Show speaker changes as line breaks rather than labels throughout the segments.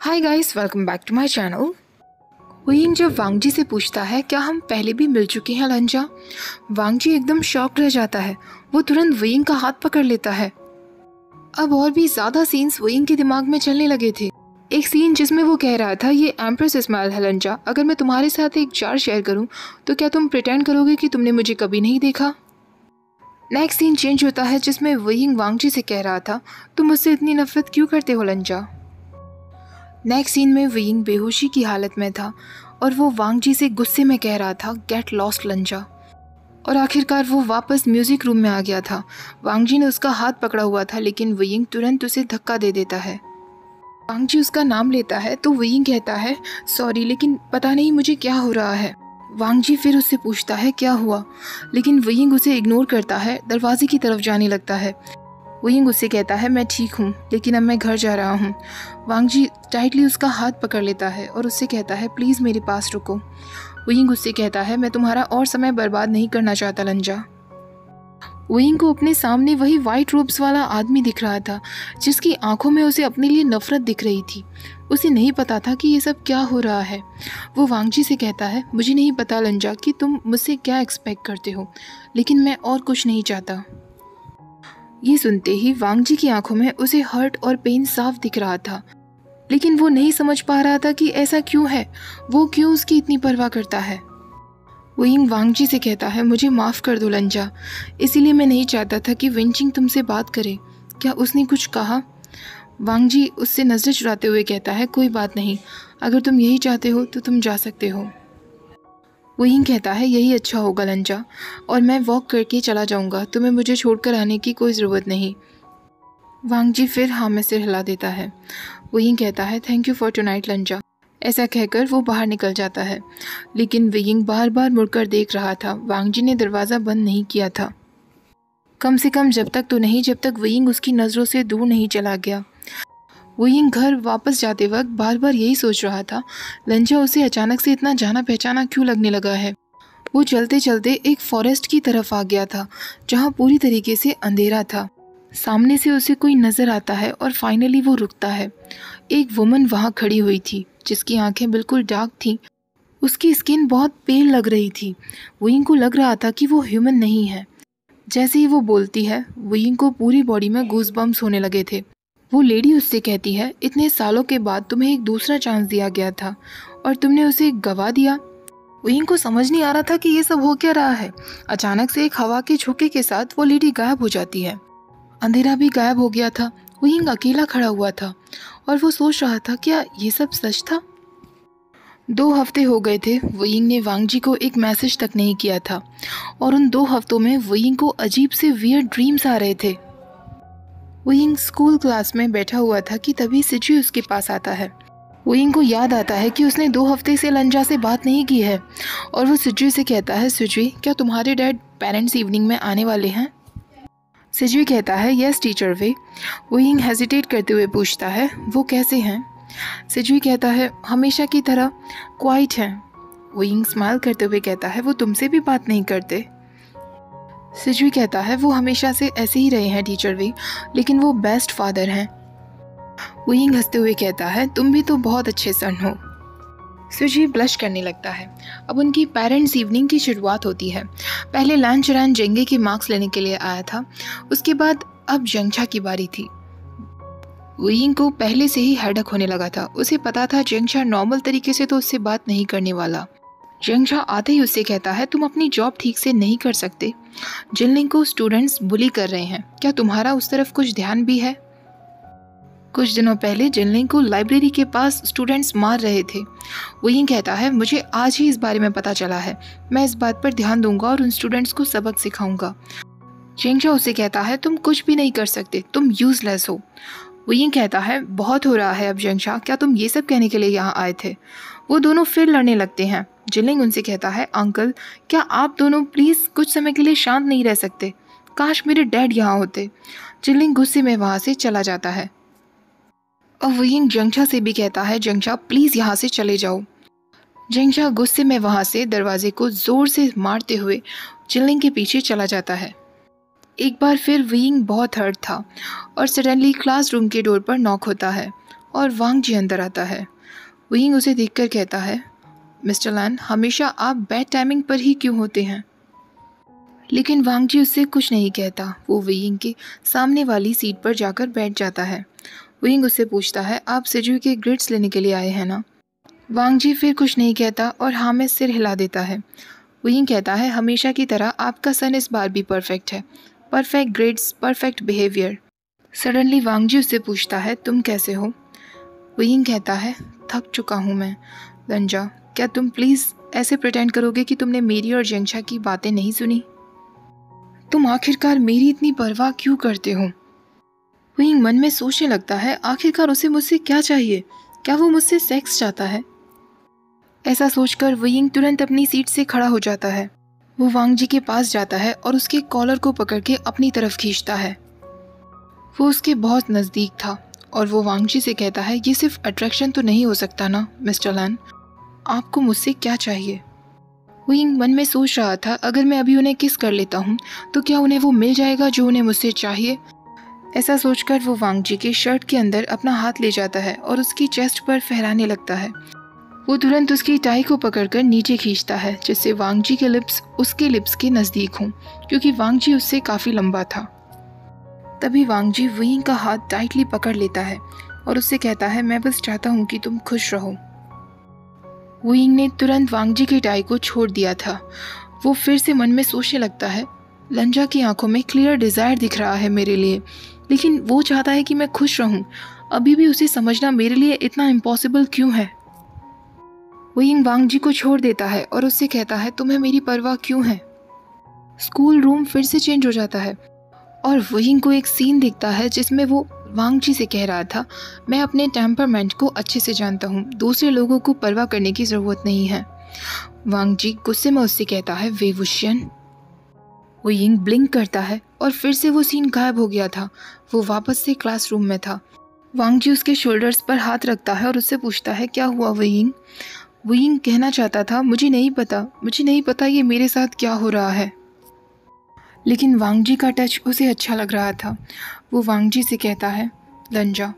Hi guys welcome back to my channel वहीन जब वांगजी से पूछता है, क्या हम पहले भी मिल चुके हैं, लंजा? वांगजी एकदम शॉक रह जाता है। वो तुरंत वहीन का हाथ पकड़ लेता है। अब और भी ज़्यादा सीन्स वहीन के दिमाग में चलने लगे थे। एक सीन जिसमें वो कह रहा था, ये एम्प्रेस इस्माइल है, लंजा। अगर मैं तुम्हारे साथ एक जार शेयर करूँ तो क्या तुम प्रिटेंड करोगे कि तुमने मुझे कभी नहीं देखा? नेक्स्ट सीन चेंज होता है, जिसमें वहींग वांगजी से कह रहा था, तुम मुझसे इतनी नफरत क्यों करते हो, लंजा? नेक्स्ट सीन में विंग बेहोशी की हालत में था और वो वांगजी से गुस्से में कह रहा था गेट लॉस्ट लंजा. और आखिरकार वो वापस म्यूज़िक रूम में आ गया था। वांगजी ने उसका हाथ पकड़ा हुआ था, लेकिन विंग तुरंत उसे धक्का दे देता है। वांगजी उसका नाम लेता है तो विंग कहता है सॉरी लेकिन पता नहीं मुझे क्या हो रहा है। वांगजी फिर उससे पूछता है, क्या हुआ? लेकिन विंग उसे इग्नोर करता है, दरवाजे की तरफ़ जाने लगता है। वही उससे कहता है, मैं ठीक हूँ, लेकिन अब मैं घर जा रहा हूँ। वांगजी टाइटली उसका हाथ पकड़ लेता है और उससे कहता है, प्लीज़ मेरे पास रुको। वही उससे कहता है, मैं तुम्हारा और समय बर्बाद नहीं करना चाहता, लंजा। वहींग को अपने सामने वही वाइट रोब्स वाला आदमी दिख रहा था, जिसकी आँखों में उसे अपने लिए नफरत दिख रही थी। उसे नहीं पता था कि ये सब क्या हो रहा है। वो वांगजी से कहता है, मुझे नहीं पता, लंजा, कि तुम मुझसे क्या एक्सपेक्ट करते हो, लेकिन मैं और कुछ नहीं चाहता। ये सुनते ही वांगजी की आँखों में उसे हर्ट और पेन साफ़ दिख रहा था। लेकिन वो नहीं समझ पा रहा था कि ऐसा क्यों है? वो क्यों उसकी इतनी परवाह करता है? विंग वांगजी से कहता है, मुझे माफ़ कर दो लंजा। इसीलिए मैं नहीं चाहता था कि विंचिंग तुमसे बात करे। क्या उसने कुछ कहा? वांगजी उससे नज़र चुराते हुए कहता है, कोई बात नहीं। अगर तुम यही चाहते हो तो तुम जा सकते हो। वहीं कहता है, यही अच्छा होगा लंजा और मैं वॉक करके चला जाऊँगा, तुम्हें मुझे छोड़कर आने की कोई ज़रूरत नहीं। वांगजी फिर हाँ में सिर हिला देता है। वहीं कहता है थैंक यू फॉर टुनाइट लंजा ऐसा कहकर वो बाहर निकल जाता है। लेकिन विंग बार बार मुड़कर देख रहा था। वांगजी ने दरवाज़ा बंद नहीं किया था। कम से कम जब तक तो नहीं, जब तक विंग उसकी नज़रों से दूर नहीं चला गया। वहीं घर वापस जाते वक्त बार बार यही सोच रहा था, लंजा उसे अचानक से इतना जाना पहचाना क्यों लगने लगा है? वो चलते चलते एक फॉरेस्ट की तरफ़ आ गया था, जहाँ पूरी तरीके से अंधेरा था। सामने से उसे कोई नज़र आता है और फाइनली वो रुकता है। एक वुमन वहाँ खड़ी हुई थी, जिसकी आँखें बिल्कुल डार्क थीं। उसकी स्किन बहुत पेल लग रही थी। वहीं को लग रहा था कि वो ह्यूमन नहीं है। जैसे ही वो बोलती है वहीं को पूरी बॉडी में घूस बम्स होने लगे थे। वो लेडी उससे कहती है, इतने सालों के बाद तुम्हें एक दूसरा चांस दिया गया था और तुमने उसे गवा दिया। वहीं को समझ नहीं आ रहा था कि ये सब हो क्या रहा है। अचानक से एक हवा के झोंके के साथ वो लेडी गायब हो जाती है। अंधेरा भी गायब हो गया था। वहीं अकेला खड़ा हुआ था और वो सोच रहा था, क्या ये सब सच था? दो हफ़्ते हो गए थे वयिंग ने वांगजी को एक मैसेज तक नहीं किया था और उन दो हफ्तों में वयिंग को अजीब से वियर ड्रीम्स आ रहे थे। वोइंग स्कूल क्लास में बैठा हुआ था कि तभी सिजू उसके पास आता है। वोइंग को याद आता है कि उसने दो हफ़्ते से लंजा से बात नहीं की है। और वो सिजू से कहता है सिजवी क्या तुम्हारे डैड पेरेंट्स इवनिंग में आने वाले हैं? सिजवी कहता है यस टीचर वे वोइंग हेजिटेट करते हुए पूछता है, वो कैसे हैं? सिजवी कहता है, हमेशा की तरह क्वाइट हैं. वोइंग स्माइल करते हुए कहता है, वो तुमसे भी बात नहीं करते. सिजवी कहता है, वो हमेशा से ऐसे ही रहे हैं टीचर वे लेकिन वो बेस्ट फादर हैं. वहीं हँसते हुए कहता है, तुम भी तो बहुत अच्छे सन हो. सुजी ब्लश करने लगता है। अब उनकी पेरेंट्स इवनिंग की शुरुआत होती है। पहले लान चरान जेंगे के मार्क्स लेने के लिए आया था। उसके बाद अब जंगछा की बारी थी। वहीं को पहले से ही हेडक होने लगा था। उसे पता था जंगछा नॉर्मल तरीके से तो उससे बात नहीं करने वाला। जंगझा आते ही उससे कहता है, तुम अपनी जॉब ठीक से नहीं कर सकते। जिनलिंग को स्टूडेंट्स बुली कर रहे हैं, क्या तुम्हारा उस तरफ़ कुछ ध्यान भी है? कुछ दिनों पहले जिनलिंग को लाइब्रेरी के पास स्टूडेंट्स मार रहे थे। वो ये कहता है, मुझे आज ही इस बारे में पता चला है। मैं इस बात पर ध्यान दूँगा और उन स्टूडेंट्स को सबक सिखाऊँगा। चेंगझा उसे कहता है, तुम कुछ भी नहीं कर सकते, तुम यूजलेस हो। वो ये कहता है, बहुत हो रहा है अब जंगशाह क्या तुम ये सब कहने के लिए यहाँ आए थे? वो दोनों फिर लड़ने लगते हैं। जिलिंग उनसे कहता है, अंकल, क्या आप दोनों प्लीज़ कुछ समय के लिए शांत नहीं रह सकते? काश मेरे डैड यहाँ होते। जिलिंग गुस्से में वहाँ से चला जाता है। और वहीं जंगशा से भी कहता है जंगशा प्लीज़ यहाँ से चले जाओ। जंगशा गुस्से में वहाँ से दरवाजे को ज़ोर से मारते हुए चिल्लिंग के पीछे चला जाता है। एक बार फिर विंग बहुत हर्ट था और सडनली क्लासरूम के डोर पर नॉक होता है और वांग जी अंदर आता है। विंग उसे देखकर कहता है मिस्टर लैन, हमेशा आप बैड टाइमिंग पर ही क्यों होते हैं? लेकिन वांग जी उससे कुछ नहीं कहता। वो विंग के सामने वाली सीट पर जाकर बैठ जाता है। विंग उससे पूछता है, आप सिजू के ग्रिड्स लेने के लिए आए हैं ना? वांग जी फिर कुछ नहीं कहता और हाँ में सिर हिला देता है। विंग कहता है, हमेशा की तरह आपका सन इस बार भी परफेक्ट है। Perfect grades perfect behaviour suddenly Wang Ji उससे पूछता है, तुम कैसे हो? विंग कहता है, थक चुका हूँ मैं, लंजा। क्या तुम प्लीज़ ऐसे प्रटेंड करोगे कि तुमने मेरी और जंगशा की बातें नहीं सुनी? तुम आखिरकार मेरी इतनी परवाह क्यों करते हो? विंग मन में सोचने लगता है, आखिरकार उसे मुझसे क्या चाहिए? क्या वो मुझसे सेक्स चाहता है? ऐसा सोचकर विंग तुरंत अपनी सीट से खड़ा हो जाता है। वो वांग जी के पास जाता है और उसके कॉलर को पकड़ के अपनी तरफ़ खींचता है। वो उसके बहुत नज़दीक था और वो वांग जी से कहता है, ये सिर्फ़ अट्रैक्शन तो नहीं हो सकता ना मिस्टर लैन आपको मुझसे क्या चाहिए? विंग मन में सोच रहा था, अगर मैं अभी उन्हें किस कर लेता हूँ तो क्या उन्हें वो मिल जाएगा जो उन्हें मुझसे चाहिए? ऐसा सोचकर वो वांग जी के शर्ट के अंदर अपना हाथ ले जाता है और उसकी चेस्ट पर फहराने लगता है। वो तुरंत उसकी टाई को पकड़कर नीचे खींचता है, जिससे वांग जी के लिप्स उसके लिप्स के नज़दीक हों, क्योंकि वांग जी उससे काफ़ी लंबा था। तभी वांग जी वहीं का हाथ टाइटली पकड़ लेता है और उससे कहता है, मैं बस चाहता हूँ कि तुम खुश रहो। वुइंग ने तुरंत वांगजी की टाई को छोड़ दिया था। वो फिर से मन में सोचने लगता है, लंजा की आँखों में क्लियर डिज़ायर दिख रहा है मेरे लिए। लेकिन वो चाहता है कि मैं खुश रहूँ। अभी भी उसे समझना मेरे लिए इतना इम्पॉसिबल क्यों है? वही वांग जी को छोड़ देता है और उससे कहता है, तुम्हें मेरी परवाह क्यों है? स्कूल रूम फिर से चेंज हो जाता है और वही को एक सीन दिखता है जिसमें वो वांग जी से कह रहा था, मैं अपने टेम्परमेंट को अच्छे से जानता हूँ, दूसरे लोगों को परवाह करने की ज़रूरत नहीं है। वांग जी गुस्से में उससे कहता है वे वुशियन वो यिंग ब्लिंक करता है और फिर से वो सीन गायब हो गया था। वो वापस से क्लासरूम में था। वांग जी उसके शोल्डर्स पर हाथ रखता है और उससे पूछता है, क्या हुआ वयिंग वयिंग कहना चाहता था, मुझे नहीं पता, मुझे नहीं पता ये मेरे साथ क्या हो रहा है। लेकिन वांग जी का टच उसे अच्छा लग रहा था। वो वांग जी से कहता है, लंजा,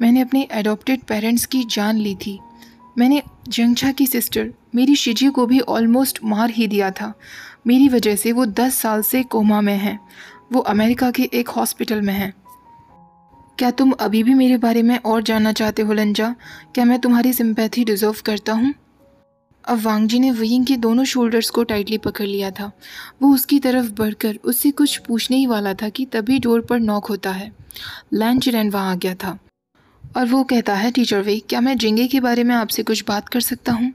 मैंने अपने एडॉप्टेड पेरेंट्स की जान ली थी। मैंने जंगछा की सिस्टर मेरी शिजी को भी ऑलमोस्ट मार ही दिया था। मेरी वजह से वो दस साल से कोमा में हैं। वो अमेरिका के एक हॉस्पिटल में हैं। क्या तुम अभी भी मेरे बारे में और जानना चाहते हो, लंजा? क्या मैं तुम्हारी सिंपैथी डिज़र्व करता हूँ? अब वांग जी ने वयिंग के दोनों शोल्डर्स को टाइटली पकड़ लिया था। वो उसकी तरफ़ बढ़कर उससे कुछ पूछने ही वाला था कि तभी डोर पर नॉक होता है। लैंड चिरन वहाँ आ गया था। और वो कहता है टीचर वे क्या मैं जिंगे के बारे में आपसे कुछ बात कर सकता हूँ?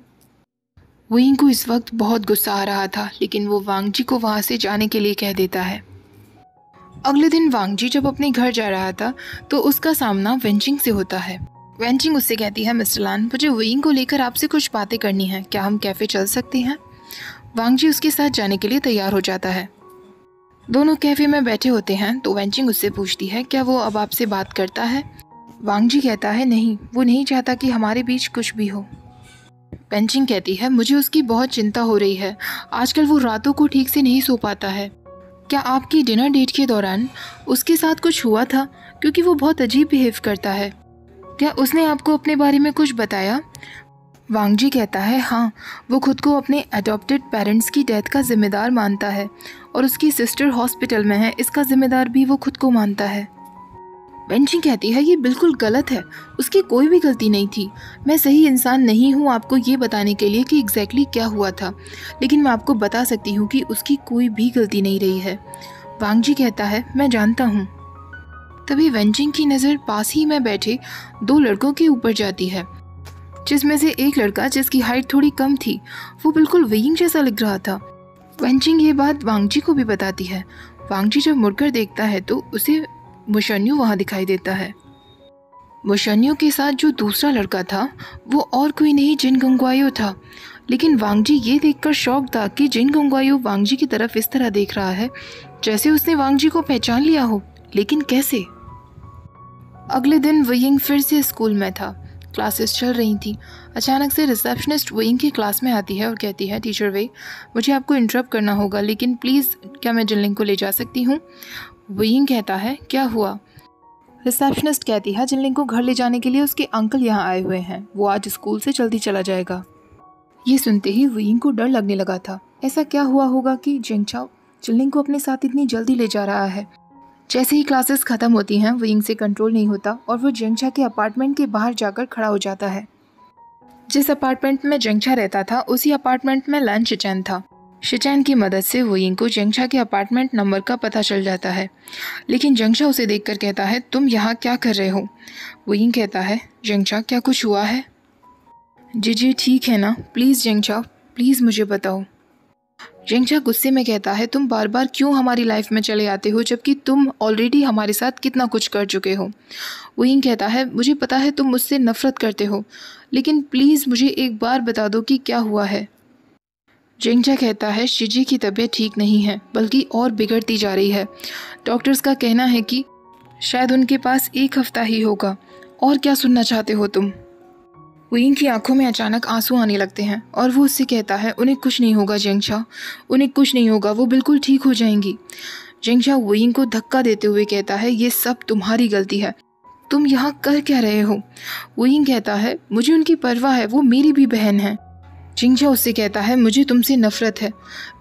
वहीं को इस वक्त बहुत गुस्सा आ रहा था, लेकिन वो वांगजी को वहाँ से जाने के लिए कह देता है। अगले दिन वांगजी जब अपने घर जा रहा था तो उसका सामना वेंचिंग से होता है। वेंचिंग उससे कहती है, मिस्टर लान, मुझे वेइंग को लेकर आपसे कुछ बातें करनी है। क्या हम कैफ़े चल सकते हैं? वांगजी उसके साथ जाने के लिए तैयार हो जाता है। दोनों कैफ़े में बैठे होते हैं तो वेंचिंग उससे पूछती है, क्या वो अब आपसे बात करता है? वांगजी कहता है, नहीं, वो नहीं चाहता कि हमारे बीच कुछ भी हो। पेंचिंग कहती है, मुझे उसकी बहुत चिंता हो रही है। आजकल वो रातों को ठीक से नहीं सो पाता है। क्या आपकी डिनर डेट के दौरान उसके साथ कुछ हुआ था? क्योंकि वो बहुत अजीब बिहेव करता है। क्या उसने आपको अपने बारे में कुछ बताया? वांगजी कहता है हाँ वो खुद को अपने अडॉप्टेड पेरेंट्स की डेथ का जिम्मेदार मानता है और उसकी सिस्टर हॉस्पिटल में है, इसका जिम्मेदार भी वो खुद को मानता है। बेंची कहती है, ये बिल्कुल गलत है, उसकी कोई भी गलती नहीं थी। मैं सही इंसान नहीं हूँ आपको ये बताने के लिए कि एग्जैक्टली exactly क्या हुआ था, लेकिन मैं आपको बता सकती हूँ कि उसकी कोई भी गलती नहीं रही है। वांगजी कहता है, मैं जानता हूँ। तभी वेंजिंग की नज़र पास ही में बैठे दो लड़कों के ऊपर जाती है, जिसमें से एक लड़का, जिसकी हाइट थोड़ी कम थी, वो बिल्कुल वेइंग जैसा लग रहा था। वेंचिंग ये बात वांगजी को भी बताती है। वांगजी जब मुड़कर देखता है तो उसे मुशन्यू वहाँ दिखाई देता है। मुशन्यू के साथ जो दूसरा लड़का था, वो और कोई नहीं, जिन गंगवायो था। लेकिन वांगजी ये देखकर शौक था कि जिन गंगवायो वांगजी की तरफ़ इस तरह देख रहा है, जैसे उसने वांगजी को पहचान लिया हो। लेकिन कैसे? अगले दिन वयिंग फिर से स्कूल में था। क्लासेस चल रही थी। अचानक से रिसेप्शनिस्ट वयिंग की क्लास में आती है और कहती है, टीचर वे, मुझे आपको इंटरप्ट करना होगा, लेकिन प्लीज़ क्या मैं जिनलिंग को ले जा सकती हूँ? वयिंग कहता है, क्या हुआ? रिसेप्शनिस्ट कहती है जिनलिंग को घर ले जाने के लिए उसके अंकल यहाँ आए हुए हैं। वो आज स्कूल से जल्दी चला जाएगा। ये सुनते ही विंग को डर लगने लगा था। ऐसा क्या हुआ होगा कि जेंगचाओ जिनलिंग को अपने साथ इतनी जल्दी ले जा रहा है? जैसे ही क्लासेस ख़त्म होती हैं विंग से कंट्रोल नहीं होता और वो जेंगचा के अपार्टमेंट के बाहर जाकर खड़ा हो जाता है। जिस अपार्टमेंट में जेंगचा रहता था, उसी अपार्टमेंट में लन शिचैन था। शिचैन की मदद से वोइंग को जेंगशा के अपार्टमेंट नंबर का पता चल जाता है। लेकिन जेंगशा उसे देखकर कहता है, तुम यहाँ क्या कर रहे हो? वोइंग कहता है जेंगशा क्या कुछ हुआ है? जी जी, ठीक है ना। प्लीज़ जेंगशा प्लीज़ मुझे बताओ। जेंगशा गुस्से में कहता है, तुम बार बार क्यों हमारी लाइफ में चले आते हो, जबकि तुम ऑलरेडी हमारे साथ कितना कुछ कर चुके हो? वहीं कहता है, मुझे पता है तुम मुझसे नफ़रत करते हो, लेकिन प्लीज़ मुझे एक बार बता दो कि क्या हुआ है. जेंगजा कहता है, शिजी की तबीयत ठीक नहीं है, बल्कि और बिगड़ती जा रही है। डॉक्टर्स का कहना है कि शायद उनके पास एक हफ़्ता ही होगा, और क्या सुनना चाहते हो तुम? विंग की आँखों में अचानक आँसू आने लगते हैं और वो उससे कहता है, उन्हें कुछ नहीं होगा जेंगशा उन्हें कुछ नहीं होगा, वो बिल्कुल ठीक हो जाएँगी जेंगशा विंग को धक्का देते हुए कहता है, ये सब तुम्हारी गलती है। तुम यहाँ कर क्या रहे हो विंग कहता है, मुझे उनकी परवाह है, वो मेरी भी बहन है चिंगचा उससे कहता है, मुझे तुमसे नफरत है।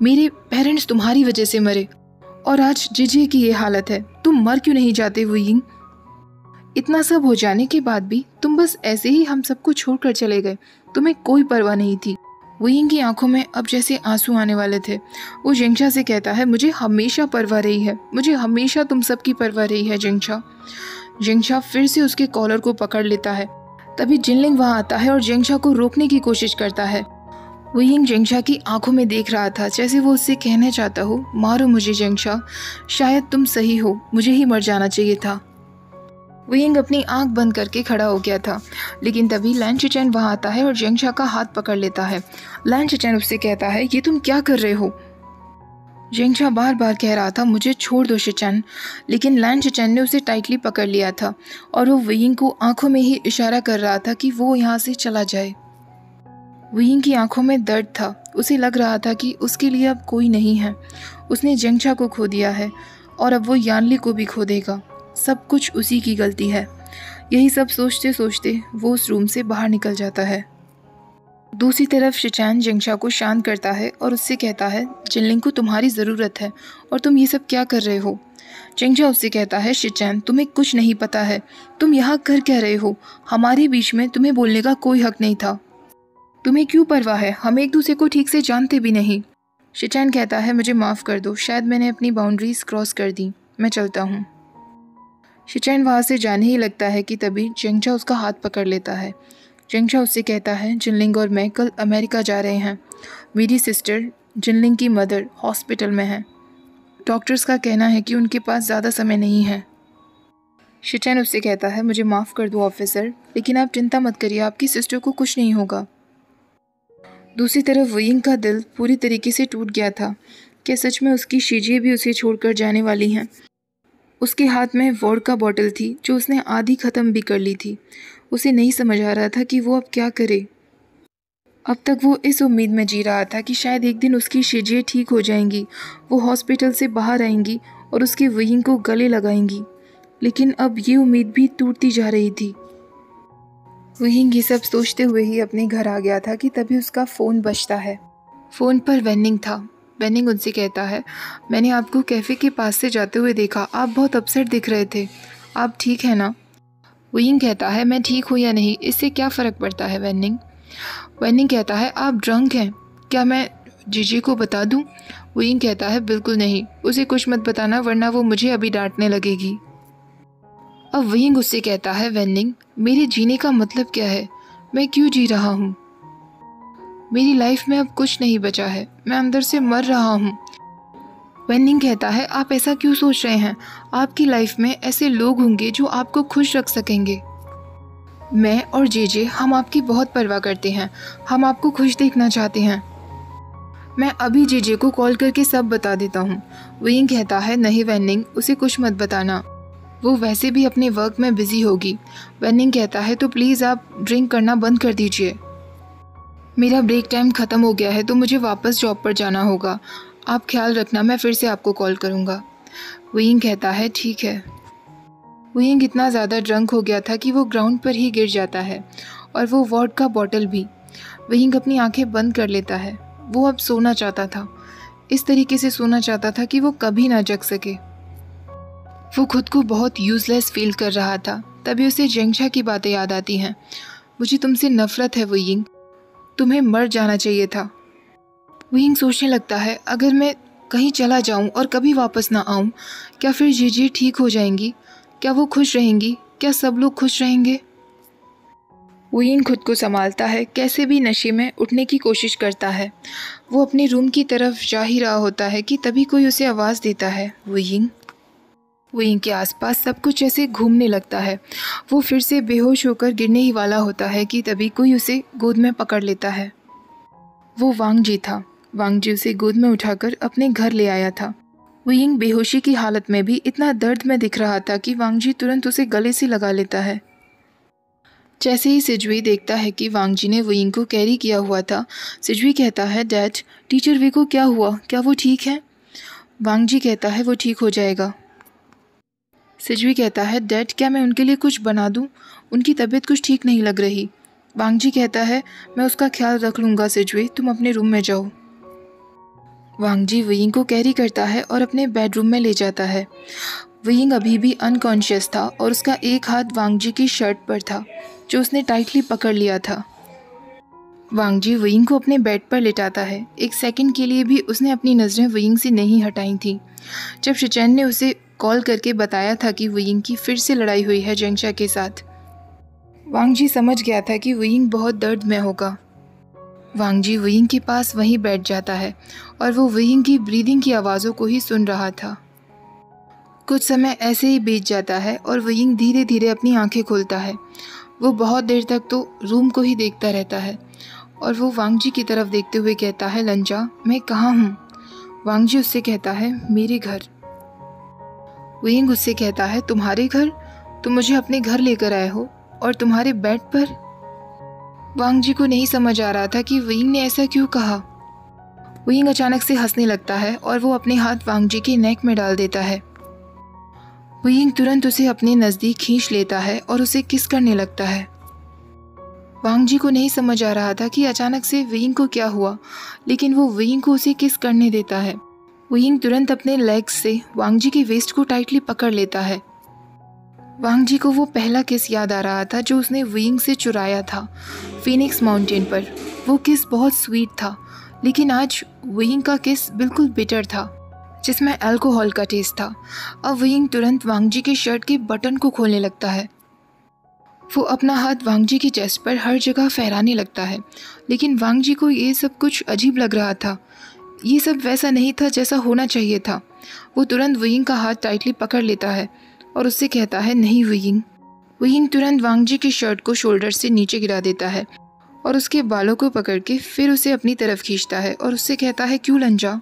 मेरे पेरेंट्स तुम्हारी वजह से मरे। और आज जिजे की ये हालत है। तुम मर क्यों नहीं जाते वुइंग इतना सब हो जाने के बाद भी तुम बस ऐसे ही हम सबको छोड़कर चले गए। तुम्हें कोई परवाह नहीं थी। वुइंग की आँखों में अब जैसे आँसू आने वाले थे। वो जिंगशा से कहता है, मुझे हमेशा परवाह रही है। मुझे हमेशा तुम सबकी परवाह रही है जिंगशा जिंगशा फिर से उसके कॉलर को पकड़ लेता है। तभी जिनलिंग वहाँ आता है और जिंगशा को रोकने की कोशिश करता है। विंग जेंगशा की आँखों में देख रहा था, जैसे वो उससे कहना चाहता हो, मारो मुझे जेंगशा शायद तुम सही हो। मुझे ही मर जाना चाहिए था। विंग अपनी आँख बंद करके खड़ा हो गया था। लेकिन तभी लैन चिचैन वहाँ आता है और जेंगशा का हाथ पकड़ लेता है। लैन चिचैन उससे कहता है, ये तुम क्या कर रहे हो? जेंगशा बार बार कह रहा था, मुझे छोड़ दो शिचैन लेकिन लैन चिचैन ने उसे टाइटली पकड़ लिया था और वो विंग को आँखों में ही इशारा कर रहा था कि वो यहाँ से चला जाए। विंग की आँखों में दर्द था। उसे लग रहा था कि उसके लिए अब कोई नहीं है। उसने जंगचा को खो दिया है और अब वो यानली को भी खो देगा। सब कुछ उसी की गलती है। यही सब सोचते सोचते वो उस रूम से बाहर निकल जाता है। दूसरी तरफ़ शिचैन जंगशा को शांत करता है और उससे कहता है, जिनलिंग को तुम्हारी ज़रूरत है और तुम ये सब क्या कर रहे हो? चेंगजा उससे कहता है, शिचैन, तुम्हें कुछ नहीं पता है। तुम यहाँ कर कह रहे हो? हमारे बीच में तुम्हें बोलने का कोई हक नहीं था। तुम्हें क्यों परवाह है? हम एक दूसरे को ठीक से जानते भी नहीं। शिचैन कहता है, मुझे माफ़ कर दो। शायद मैंने अपनी बाउंड्रीज क्रॉस कर दी। मैं चलता हूँ। शिचैन वहाँ से जाने ही लगता है कि तभी जेंगचा उसका हाथ पकड़ लेता है। जेंगचा उससे कहता है, जिनलिंग और मैं कल अमेरिका जा रहे हैं। मेरी सिस्टर जिनलिंग की मदर हॉस्पिटल में है। डॉक्टर्स का कहना है कि उनके पास ज़्यादा समय नहीं है। शिचैन उससे कहता है, मुझे माफ़ कर दो ऑफिसर, लेकिन आप चिंता मत करिए, आपकी सिस्टर को कुछ नहीं होगा। दूसरी तरफ़ वयिंग का दिल पूरी तरीके से टूट गया था, क्या सच में उसकी शीजिए भी उसे छोड़कर जाने वाली हैं? उसके हाथ में वॉड का बॉटल थी, जो उसने आधी ख़त्म भी कर ली थी। उसे नहीं समझ आ रहा था कि वो अब क्या करे। अब तक वो इस उम्मीद में जी रहा था कि शायद एक दिन उसकी शीजिए ठीक हो जाएँगी, वो हॉस्पिटल से बाहर आएँगी और उसके वहींग को गले लगाएँगी। लेकिन अब ये उम्मीद भी टूटती जा रही थी। वहीं ये सब सोचते हुए ही अपने घर आ गया था कि तभी उसका फ़ोन बजता है। फ़ोन पर वेनिंग था। वेनिंग उनसे कहता है, मैंने आपको कैफ़े के पास से जाते हुए देखा। आप बहुत अपसेट दिख रहे थे। आप ठीक है ना? विंग कहता है, मैं ठीक हूँ या नहीं? इससे क्या फ़र्क पड़ता है वेनिंग वेनिंग कहता है, आप ड्रंक हैं। क्या मैं जीजी को बता दूँ? विंग कहता है, बिल्कुल नहीं। उसे कुछ मत बताना, वरना वो मुझे अभी डांटने लगेगी. अब वहीं गुस्से कहता है वेनिंग मेरे जीने का मतलब क्या है? मैं क्यों जी रहा हूँ? मेरी लाइफ में अब कुछ नहीं बचा है। मैं अंदर से मर रहा हूँ। वेनिंग कहता है, आप ऐसा क्यों सोच रहे हैं? आपकी लाइफ में ऐसे लोग होंगे जो आपको खुश रख सकेंगे। मैं और जे जे हम आपकी बहुत परवाह करते हैं। हम आपको खुश देखना चाहते हैं। मैं अभी जे जे को कॉल करके सब बता देता हूँ। विंग कहता है, नहीं वेनिंग उसे कुछ मत बताना। वो वैसे भी अपने वर्क में बिज़ी होगी। वेनिंग कहता है तो प्लीज़ आप ड्रिंक करना बंद कर दीजिए। मेरा ब्रेक टाइम ख़त्म हो गया है तो मुझे वापस जॉब पर जाना होगा। आप ख्याल रखना, मैं फिर से आपको कॉल करूँगा। विंग कहता है, ठीक है। विंग इतना ज़्यादा ड्रंक हो गया था कि वो ग्राउंड पर ही गिर जाता है, और वो वॉर्ड का बॉटल भी। विंग अपनी आँखें बंद कर लेता है। वो अब सोना चाहता था। इस तरीके से सोना चाहता था कि वो कभी ना जग सके। वो खुद को बहुत यूज़लेस फील कर रहा था। तभी उसे जेंगछा की बातें याद आती हैं। मुझे तुमसे नफरत है वोइंग तुम्हें मर जाना चाहिए था। विंग सोचने लगता है, अगर मैं कहीं चला जाऊँ और कभी वापस ना आऊँ, क्या फिर जीजी ठीक हो जाएँगी? क्या वो खुश रहेंगी? क्या सब लोग खुश रहेंगे? वोइंग खुद को संभालता है, कैसे भी नशे में उठने की कोशिश करता है। वो अपने रूम की तरफ़ जा ही रहा होता है कि तभी कोई उसे आवाज़ देता है। वोइंग वोइंग के आसपास सब कुछ ऐसे घूमने लगता है। वो फिर से बेहोश होकर गिरने ही वाला होता है कि तभी कोई उसे गोद में पकड़ लेता है। वो वांग जी था। वांग जी उसे गोद में उठाकर अपने घर ले आया था। वोइंग बेहोशी की हालत में भी इतना दर्द में दिख रहा था कि वांग जी तुरंत उसे गले से लगा लेता है। जैसे ही सिजवी देखता है कि वांगजी ने वोइंग को कैरी किया हुआ था सिजवी कहता है, डैड, टीचर वे को क्या हुआ? क्या वो ठीक है? वांगजी कहता है, वो ठीक हो जाएगा। सिजवी कहता है डैड क्या मैं उनके लिए कुछ बना दूँ? उनकी तबीयत कुछ ठीक नहीं लग रही। वांगजी कहता है, मैं उसका ख्याल रख लूँगा सिजवी, तुम अपने रूम में जाओ। वांगजी वयिंग को कैरी करता है और अपने बेडरूम में ले जाता है। वयिंग अभी भी अनकॉन्शियस था और उसका एक हाथ वांगजी की शर्ट पर था, जो उसने टाइटली पकड़ लिया था। वांगजी वयिंग को अपने बेड पर लिटाता है। एक सेकंड के लिए भी उसने अपनी नज़रें वयिंग से नहीं हटाई थी। जब शिचैन ने उसे कॉल करके बताया था कि वयिंग की फिर से लड़ाई हुई है जंगशा के साथ। वांगजी समझ गया था कि वयिंग बहुत दर्द में होगा। वांगजी वयिंग के पास वहीं बैठ जाता है और वो वयिंग की ब्रीदिंग की आवाज़ों को ही सुन रहा था। कुछ समय ऐसे ही बीत जाता है और वयिंग धीरे धीरे अपनी आँखें खोलता है। वो बहुत देर तक तो रूम को ही देखता रहता है और वो वांगजी की तरफ़ देखते हुए कहता है, लंजा, मैं कहाँ हूँ? वांगजी उससे कहता है, मेरे घर। वयिंग उससे कहता है, तुम्हारे घर? तुम मुझे अपने घर लेकर आए हो और तुम्हारे बेड पर? वांग जी को नहीं समझ आ रहा था कि विंग ने ऐसा क्यों कहा। विंग अचानक से हंसने लगता है और वो अपने हाथ वांग जी के नेक में डाल देता है। विंग तुरंत उसे अपने नज़दीक खींच लेता है और उसे किस करने लगता है। वांग जी को नहीं समझ आ रहा था कि अचानक से विंग को क्या हुआ, लेकिन वो विंग को उसे किस करने देता है। विंग तुरंत अपने लेग्स से वांग जी के वेस्ट को टाइटली पकड़ लेता है। वांग जी को वो पहला किस याद आ रहा था जो उसने विंग से चुराया था फिनिक्स माउंटेन पर। वो किस बहुत स्वीट था, लेकिन आज विंग का किस बिल्कुल बिटर था, जिसमें अल्कोहल का टेस्ट था। अब विंग तुरंत वांगजी के शर्ट के बटन को खोलने लगता है। वो अपना हाथ वांगजी की चेस्ट पर हर जगह फहराने लगता है, लेकिन वांगजी को ये सब कुछ अजीब लग रहा था। ये सब वैसा नहीं था जैसा होना चाहिए था। वो तुरंत विंग का हाथ टाइटली पकड़ लेता है और उससे कहता है, नहीं वियिंग। वियिंग तुरंत वांगजी की शर्ट को शोल्डर से नीचे गिरा देता है और उसके बालों को पकड़ के फिर उसे अपनी तरफ़ खींचता है और उससे कहता है, क्यों लंजा?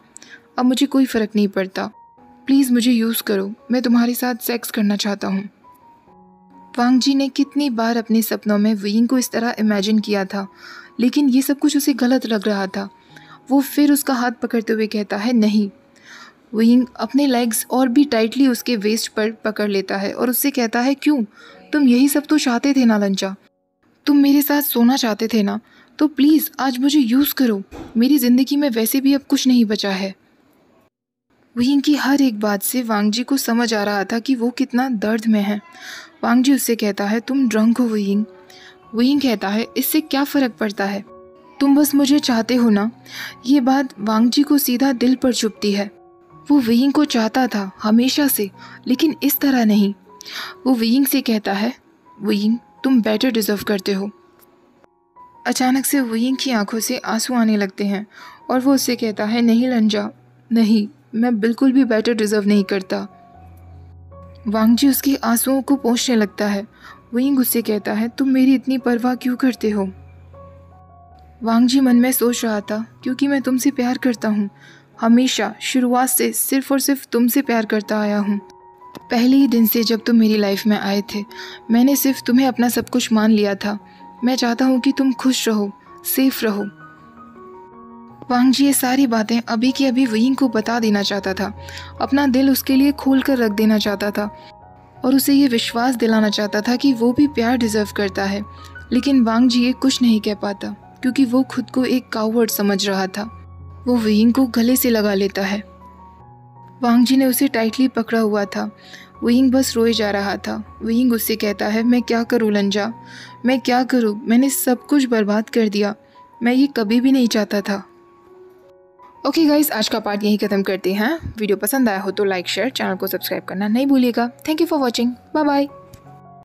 अब मुझे कोई फ़र्क नहीं पड़ता। प्लीज़ मुझे यूज़ करो। मैं तुम्हारे साथ सेक्स करना चाहता हूँ। वांग जी ने कितनी बार अपने सपनों में वियिंग को इस तरह इमेजिन किया था, लेकिन ये सब कुछ उसे गलत लग रहा था। वो फिर उसका हाथ पकड़ते हुए कहता है, नहीं। विंग अपने लेग्स और भी टाइटली उसके वेस्ट पर पकड़ लेता है और उससे कहता है, क्यों? तुम यही सब तो चाहते थे ना, लंचा। तुम मेरे साथ सोना चाहते थे ना? तो प्लीज़ आज मुझे यूज़ करो। मेरी ज़िंदगी में वैसे भी अब कुछ नहीं बचा है। विंग की हर एक बात से वांगजी को समझ आ रहा था कि वो कितना दर्द में है। वांगजी उससे कहता है, तुम ड्रंक हो विंग विंग कहता है, इससे क्या फ़र्क पड़ता है? तुम बस मुझे चाहते हो ना? ये बात वांगजी को सीधा दिल पर चुपती है। वो वियिंग को चाहता था हमेशा से, लेकिन इस तरह नहीं। वो वियिंग से कहता है, वियिंग, तुम बेटर डिज़र्व करते हो। अचानक से वियिंग की आँखों से आँसू आने लगते हैं, और वो उससे कहता है, नहीं लंजा, नहीं, मैं बिल्कुल भी बेटर डिज़र्व नहीं करता। वांगजी उसके आंसुओं को पहुँचने लगता है। विंग उससे कहता है, तुम मेरी इतनी परवाह क्यों करते हो? वांगजी मन में सोच रहा था, क्योंकि मैं तुमसे प्यार करता हूँ। हमेशा शुरुआत से सिर्फ़ और सिर्फ़ तुमसे प्यार करता आया हूँ। पहले ही दिन से जब तुम मेरी लाइफ में आए थे, मैंने सिर्फ़ तुम्हें अपना सब कुछ मान लिया था। मैं चाहता हूँ कि तुम खुश रहो, सेफ़ रहो। वांग जी ये सारी बातें अभी की अभी वहीं को बता देना चाहता था। अपना दिल उसके लिए खोल कर रख देना चाहता था। और उसे ये विश्वास दिलाना चाहता था कि वो भी प्यार डिज़र्व करता है। लेकिन वांग जी ये कुछ नहीं कह पाता। क्योंकि वो खुद को एक कावर्ड समझ रहा था। वो विंग को गले से लगा लेता है। वांग जी ने उसे टाइटली पकड़ा हुआ था। विंग बस रोए जा रहा था। विंग उससे कहता है, मैं क्या करूँ लंजा? मैं क्या करूँ? मैंने सब कुछ बर्बाद कर दिया। मैं ये कभी भी नहीं चाहता था। ओके okay गाइस आज का पार्ट यहीं ख़त्म करते हैं। वीडियो पसंद आया हो तो लाइक शेयर चैनल को सब्सक्राइब करना नहीं भूलिएगा। Thank you for watching bye bye